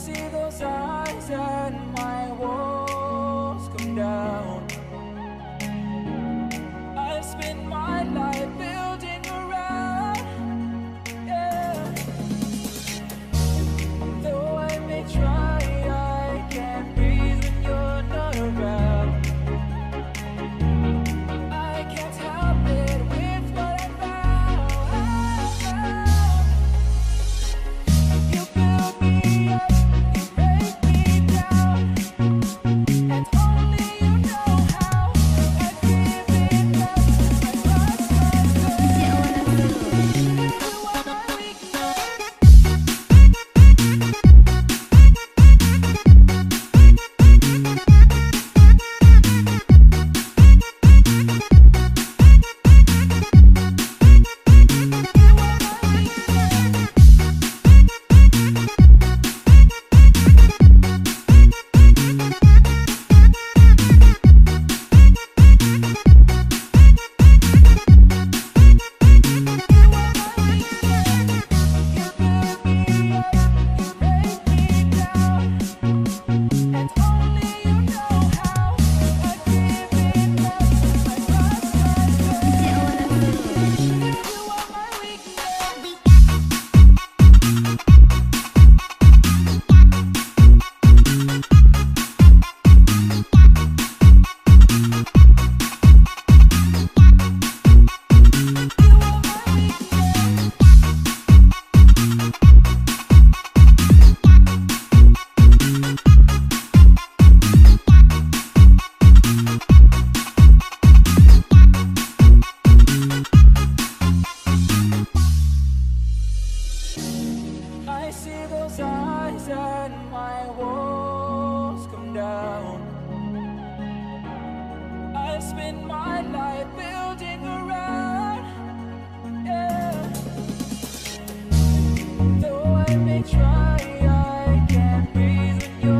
conocidos hacia try, I can't breathe when you're